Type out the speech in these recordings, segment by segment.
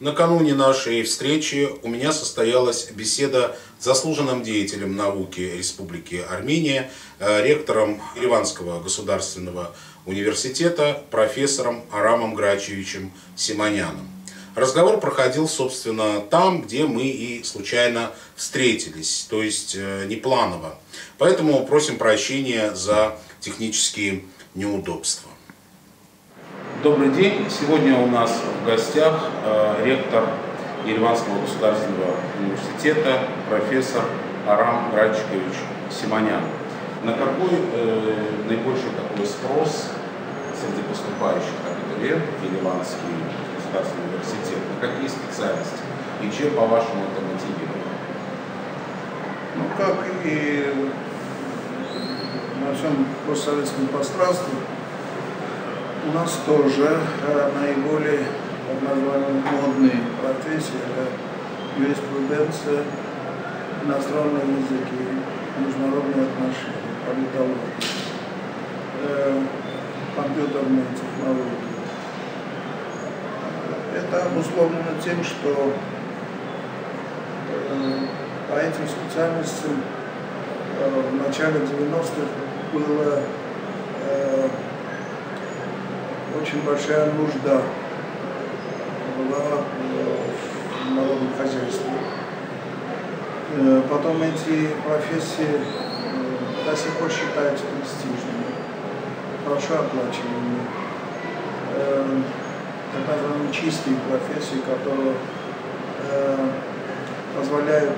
Накануне нашей встречи у меня состоялась беседа с заслуженным деятелем науки Республики Армения, э, ректором Ереванского государственного университета, профессором Арамом Грачевичем Симоняном. Разговор проходил, собственно, там, где мы и случайно встретились, то есть э, не планово. Поэтому просим прощения за технические неудобства. Добрый день. Сегодня у нас в гостях э, ректор Ереванского государственного университета, профессор Арам Градчикович Симонян. На какой э, наибольший такой спрос среди поступающих абитуриентов Ереванский государственный университет? На какие специальности? И чем, по-вашему, это мотивировано? Ну, как и на всем постсоветском пространстве, у нас тоже э, наиболее модные профессии это юриспруденция, иностранные языки, международные отношения, политология, э, компьютерные технологии. Это обусловлено тем, что э, по этим специальностям в начале 90-х было очень большая нужда была в народном хозяйстве. Э, потом эти профессии э, до сих пор считаются престижными, хорошо оплачиваемыми. Э, так называемые чистые профессии, которые позволяют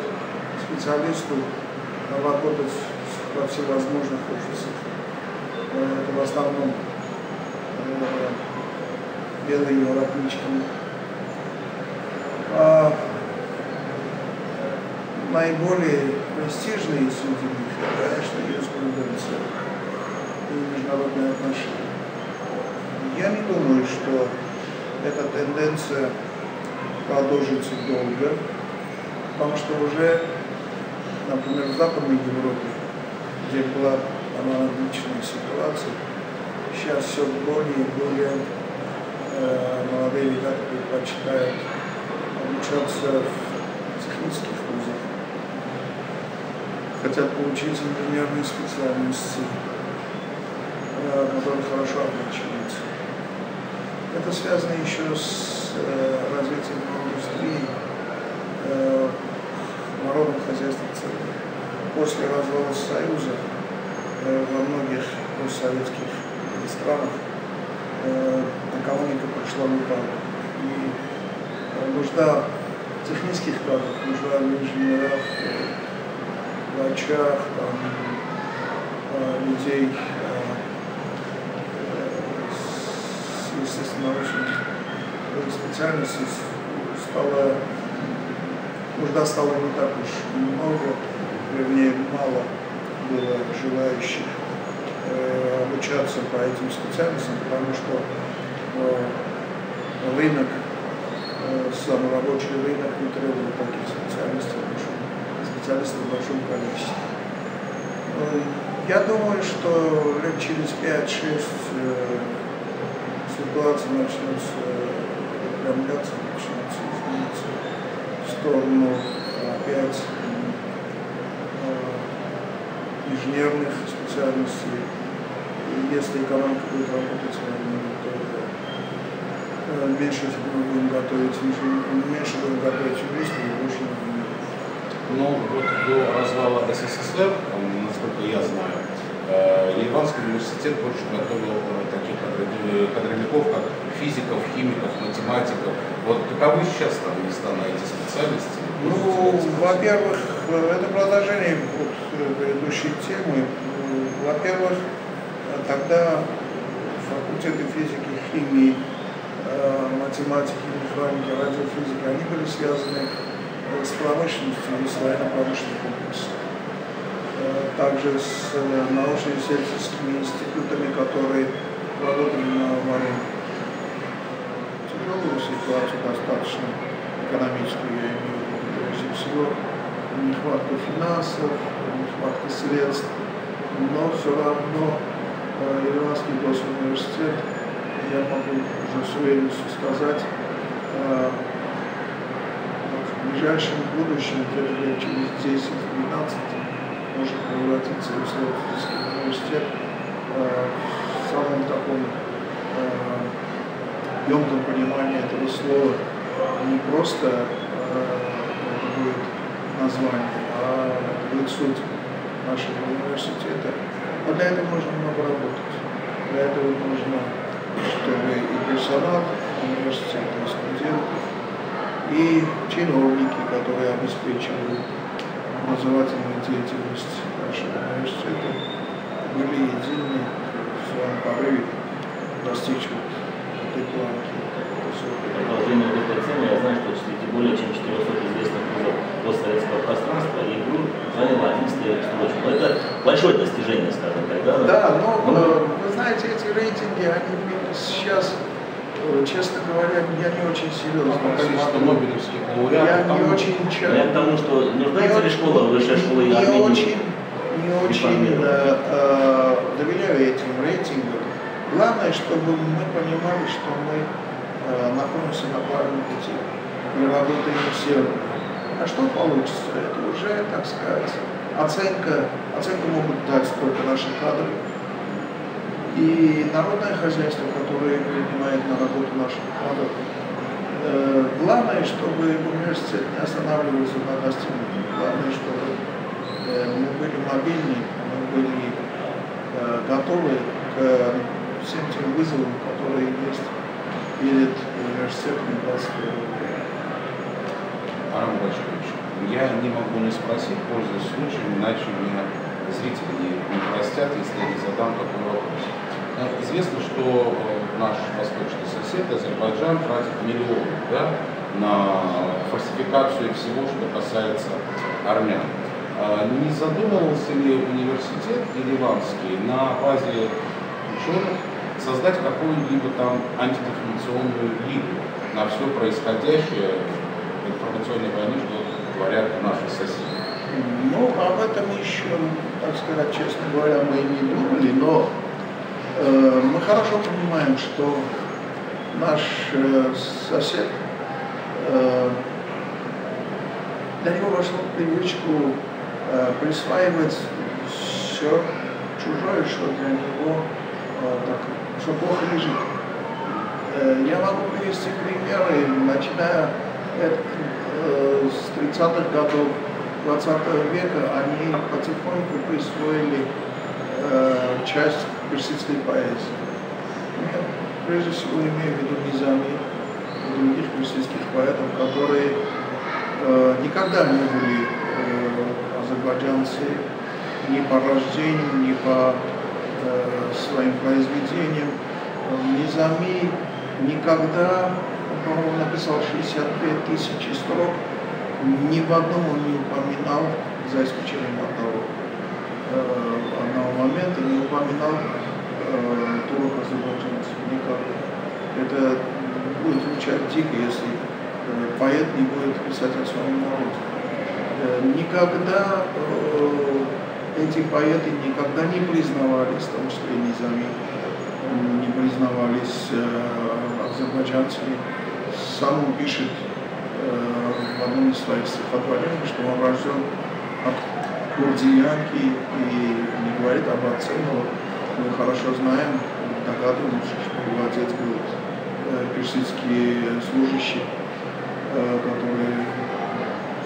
специалисту работать во всевозможных офисах. Это в основном белые воротнички. А наиболее престижные них, конечно, юриспруденция и международные отношения. Я не думаю, что эта тенденция продолжится долго, потому что уже, например, в Западной Европе, где была аналогичная ситуация, сейчас все более и более молодые ребята предпочитают обучаться в технических вузах, хотят получить инженерные специальности, э, которые хорошо оплачиваются. Это связано еще с э, развитием индустрии, э, народного хозяйства целом. После развала Союза во многих постсоветских странах экономика пришла в упадок. И э, нужда технических кадров, нужда в инженерах, э, врачах, там, людей с естественно-научных специальностей стала, нужда стала не так уж много, вернее, мало было желающих э, обучаться по этим специальностям, потому что э, рынок, э, сам рабочий рынок не требует таких большом, специалистов в большом количестве. Э, я думаю, что лет через 5-6 э, ситуация начнется выпрямляться, начнется измениться в сторону опять э, инженерных специальностей. И если экономика будет работать то э, меньше мы будем готовить меньше будем готовить юристов и больше. Но вот до развала СССР, насколько я знаю, э, Ереванский университет больше готовил э, таких кадровиков, как физиков, химиков, математиков. Вот каковы сейчас там места на эти специальности? Ну, во-первых, это продолжение вот, предыдущей темы. Во-первых, тогда факультеты физики, химии, э, математики, механики, радиофизики, они были связаны э, с промышленностью и с военно-промышленным комплексом. Э, также с научно-исследовательскими институтами, которые работали на море. Тяжелую ситуацию достаточно экономическую, я имею в виду, прежде всего, нехватка финансов, нехватка средств, но все равно Ереванский госуниверситет, я могу уже с уверенностью сказать, ближайшем будущем, где-то через 10-12, может превратиться в исследовательский университет э, в самом таком э, емком понимании этого слова. Не просто э, это будет название, а это будет суть нашего университета. Но для этого нужно много работать. Для этого нужно, чтобы и персонал университета, и студенты, и чиновники, которые обеспечивают образовательную деятельность нашего университета, были едины в своем порыве достичь вот этой планки. Продолжение этой темы, я знаю, что среди более чем 400 известных вузов постсоветского пространства ИГУ заняла 11 строчку. Это большое достижение, да? Да, но ну, вы знаете, эти рейтинги, они сейчас Э, честно говоря, я не очень серьезно Количество Нобелевских лауреатов. Я не очень часто. Я к тому, что нуждается ли школа, высшая школа не Армении? очень, не очень э, э, доверяю этим рейтингам. Главное, чтобы мы понимали, что мы э, находимся на правильном пути. Мы работаем все. А что получится? Это уже, так сказать, оценка. Оценку могут дать только наши кадры и народное хозяйство, которое принимает на работу наших кадров. Э, главное, чтобы университет не останавливался на достигнутом. Главное, чтобы э, мы были мобильны, мы были э, готовы к всем тем вызовам, которые есть перед университетом 21 века. Я не могу не спросить, пользуясь случаем, иначе меня зрители не простят, если я не задам такой вопрос. Э, известно, что э, наш восточный сосед Азербайджан тратит миллионы да, на фальсификацию всего, что касается армян. А не задумывался ли университет Ереванский на базе ученых создать какую-либо там антидефинационную лигу на все происходящее информационной войне, что говорят наши соседи? Ну, об этом еще, так сказать, честно говоря, мы не думали, но Э, мы хорошо понимаем, что наш э, сосед, э, для него вошло привычку присваивать все чужое, что для него так, что плохо лежит. Я могу привести примеры, начиная с 30-х годов 20 века, они потихоньку присвоили часть персидской поэзии. Я прежде всего имею в виду Низами других персидских поэтов, которые э, никогда не были э, азербайджанцы ни по рождению, ни по э, своим произведениям. Низами никогда, по-моему, написал 65 тысяч строк, ни в одном он не упоминал, за исключением одного, э, одного момента, не упоминал э, турок азербайджанцев никогда. Это будет звучать дико, если э, поэт не будет писать о своем народе. Никогда эти поэты никогда не признавались, в том числе Низами, не признавались азербайджанцами. Сам он пишет э, в одном из своих стихотворений, что он рожден от курдиянки и не говорит об отце, но мы хорошо знаем, догадываемся, что его отец был э, персидский служащий, э, который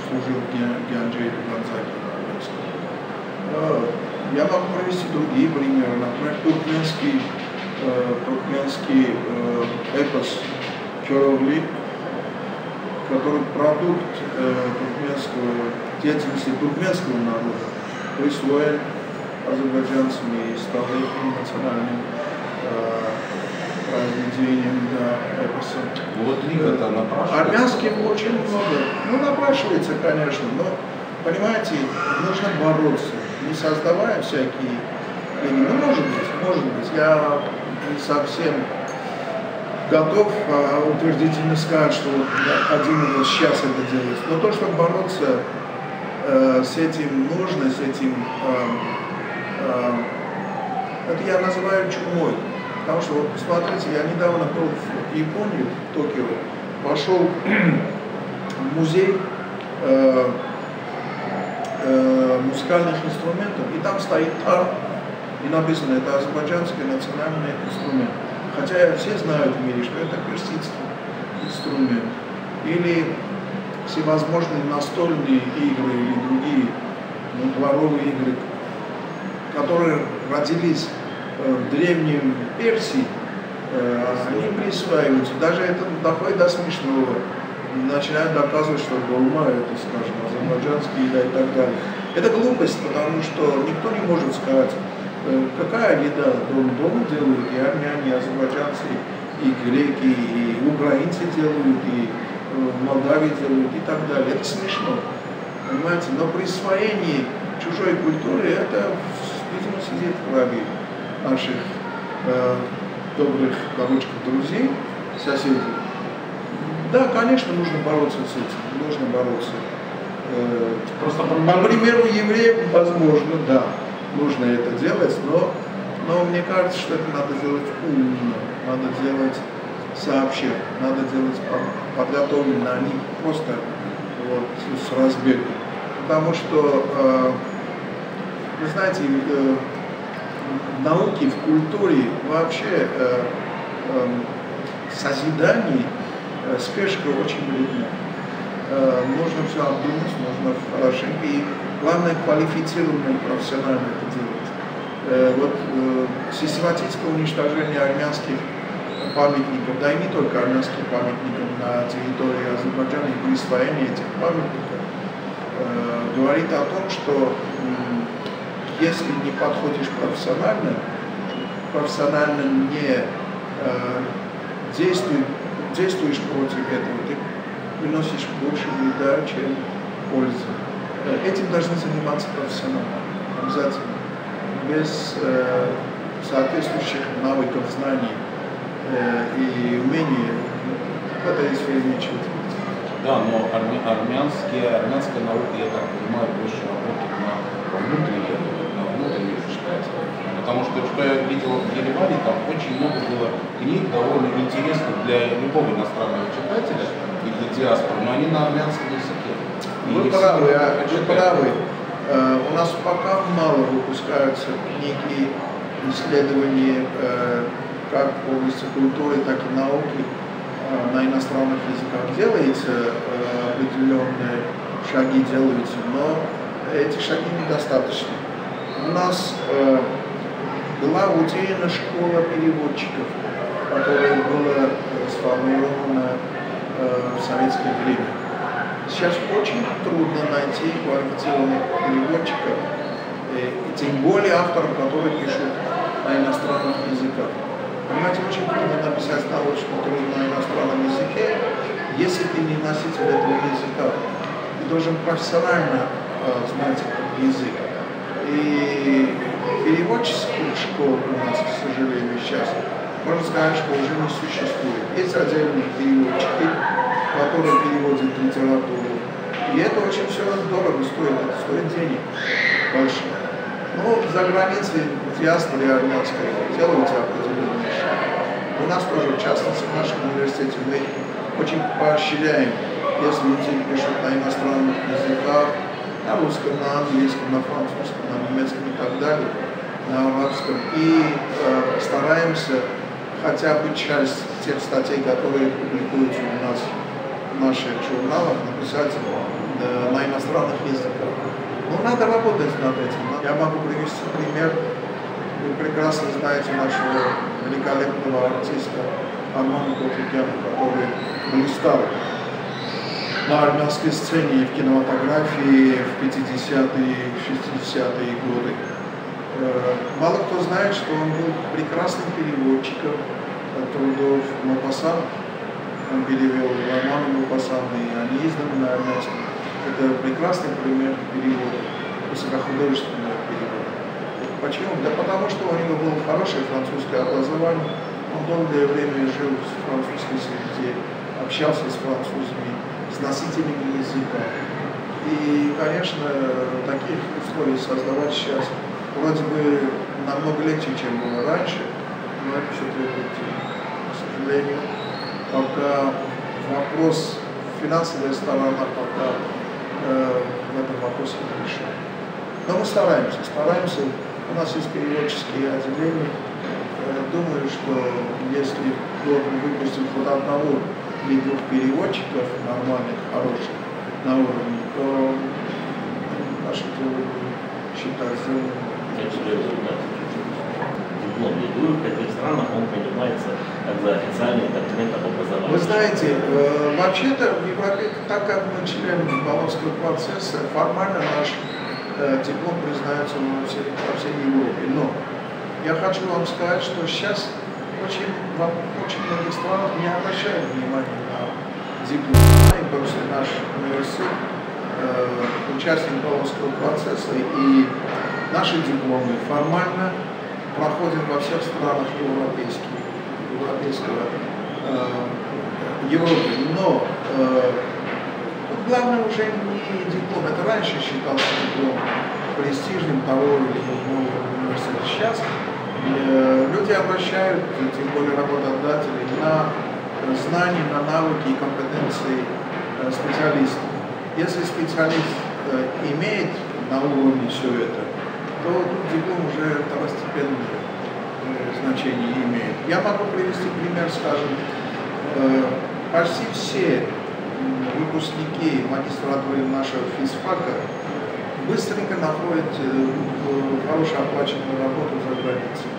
служил в Гианджее Гонзаге. Э, я могу привести другие примеры. Например, туркменский, э, туркменский эпос Керовли, который продукт э, туркменского, деятельности туркменского народа, присвоен азербайджанцами и стал их национальным э, произведением для эпоса. Вот лига-то напрашивается. Армянским очень много. Ну, напрашивается, конечно, но, понимаете, нужно бороться, не создавая всякие. Ну, может быть, может быть, я не совсем готов а, утвердительно сказать, что необходимо вот сейчас это делать. Но то, чтобы бороться э, с этим нужно, с этим э, Эм, это я называю чумой. Потому что, вот посмотрите, я недавно был в Японии, в Токио, пошел в музей, э, э, музыкальных инструментов, и там стоит тар, и написано, это азербайджанский национальный инструмент. Хотя все знают в мире, что это персидский инструмент. Или всевозможные настольные игры или другие ну, дворовые игры, которые родились э, в древнем Персии, э, они присваиваются. Даже это доходит до смешного. Начинают доказывать, что Голма это, скажем, азербайджанский еда и так далее. Это глупость, потому что никто не может сказать, какая еда дом дома делают, и армяне, и азербайджанцы, и греки, и украинцы делают, и в Молдавии делают и так далее. Это смешно, понимаете? Но присвоение чужой культуры, это, видимо, сидит в крови наших э, добрых, кавычках, друзей, соседей. Да, конечно, нужно бороться с этим, нужно бороться. Э, Просто по примеру евреев, возможно, да, нужно это делать, но, но мне кажется, что это надо делать умно, надо делать сообща, надо делать подготовленно, а не просто вот, с разбегом. Потому что, э, вы знаете, э, в науке, в культуре вообще э, э, созидание, э, спешка очень вредна. Э, нужно все обдумать, нужно хорошенько и главное профессионально это делать. Э, вот э, систематическое уничтожение армянских памятников, да и не только армянских памятников на территории Азербайджана и присвоение этих памятников, э, говорит о том, что если не подходишь профессионально, профессионально не действуй, действуешь против этого, ты приносишь больше вреда, чем пользы. Этим должны заниматься профессионалы, обязательно, без э, соответствующих навыков, знаний Э, и в этой сфере ничего делать. Да, но армя, армянские, армянская наука, я так понимаю, больше работает на внутренние, на внутренние читателей. Потому что, что я видел в Ереване, там очень много было книг, довольно интересных для любого иностранного читателя и для диаспоры, но они на армянском языке. Вы правы, а, вы правы. Э, у нас пока мало выпускаются книги, исследования э, как в области культуры, так и науки э, на иностранных языках делается, э, определенные шаги делаются, но эти шаги недостаточны. У нас э, была утеяна школа переводчиков, которая была сформирована в советское время. Сейчас очень трудно найти квалифицированных переводчиков, и тем более авторов, которые пишут на иностранных языках. Понимаете, очень трудно написать научный труд на иностранном языке, если ты не носитель этого языка. Ты должен профессионально э, знать этот язык. И переводческих школ у нас, к сожалению, сейчас, можно сказать, что уже не существует. Есть отдельные переводчики, которые переводят литературу. И это очень все дорого стоит, это стоит денег больших. Ну, за границей, в диаспоре армянской делаются определенные шаги. У нас тоже, в частности, в нашем университете мы очень поощряем, если люди пишут на иностранных языках, на русском, на английском, на французском, на немецком и так далее, на арабском. И э, стараемся хотя бы часть тех статей, которые публикуются у нас наших журналах, написать э, на иностранных языках. Ну, надо работать над этим. Я могу привести пример. Вы прекрасно знаете нашего великолепного артиста Армана Котикяна, который блистал на армянской сцене и в кинематографии в 50-е, 60-е годы. Э, мало кто знает, что он был прекрасным переводчиком трудов Мапасан. Он перевел романы Мапасана, и они изданы на армянском. Это прекрасный пример перевода, высокохудожественного перевода. Почему? Да потому что у него было хорошее французское образование, он долгое время жил в французской среде, общался с французами, с носителями языка. И, конечно, таких условий создавать сейчас вроде бы намного легче, чем было раньше, но это все требует К сожалению, пока вопрос финансовая сторона пока э, в этом вопросе не решаем. Но мы стараемся, стараемся. У нас есть переводческие отделения. Э, думаю, что если год мы выпустим хоть одного или двух переводчиков нормальных, хороших, на уровне, то наши дело считать сделанным диплом в каких странах он принимается как за официальный документ об образовании? Вы знаете, э, вообще-то в Европе, так как мы член Болонского процесса, формально наш э, диплом признается во всей, во всей Европе. Но я хочу вам сказать, что сейчас очень, в очень многих странах не обращают внимания на диплом. И просто наш университет э, участник Болонского процесса и наши дипломы формально проходит во всех странах европейских, европейского э, Европы. Но э, главное уже не диплом. Это раньше считался диплом престижным того или иного университета. Сейчас э, люди обращают, тем более работодатели, на знания, на навыки и компетенции э, специалиста. Если специалист э, имеет на уровне все это, то тут диплом уже второстепенное э, значение имеет. Я могу привести пример, скажем, э, почти все выпускники магистратуры нашего физфака быстренько находят э, хорошо оплаченную работу за границей.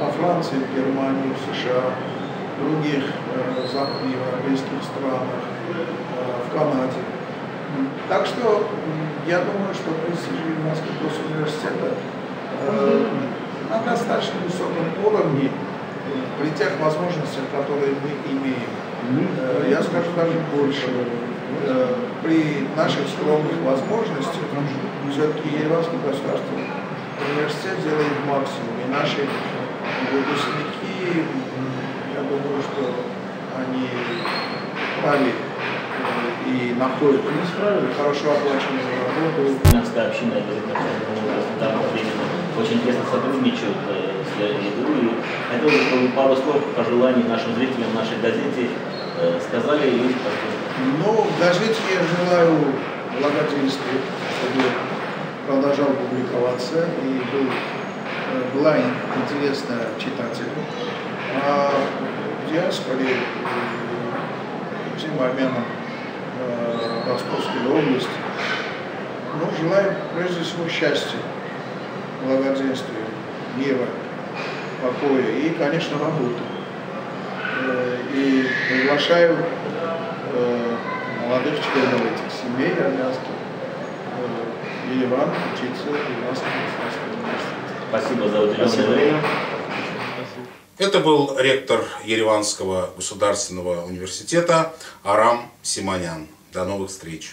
Во Франции, в Германии, в США, в других западноевропейских странах, в Канаде. Так что я думаю, что престиж Московского госуниверситета э, на достаточно высоком уровне при тех возможностях, которые мы имеем. Э, я скажу даже больше. Э, при наших скромных возможностях все-таки Ереванский государственный университет делает максимум. И наши выпускники, я думаю, что они правы и находят хорошо оплачиваемую работу. Финансовая община очень тесно сотрудничают э, с ЕДУ. И хотел бы, пару слов пожеланий нашим зрителям нашей газете э, сказали и Ну, газете я желаю благодействия, чтобы продолжал публиковаться и был, э, была интересна читателю. А я скорее всем армянам Ростовской области. Ну, желаю прежде всего счастья, благоденствия, мира, покоя и, конечно, работы. Э, и приглашаю э, молодых членов этих семей армянских в э, Ереван учиться в Ереванском государственном университете. Спасибо за уделенное время. Это был ректор Ереванского государственного университета Арам Симонян. До новых встреч!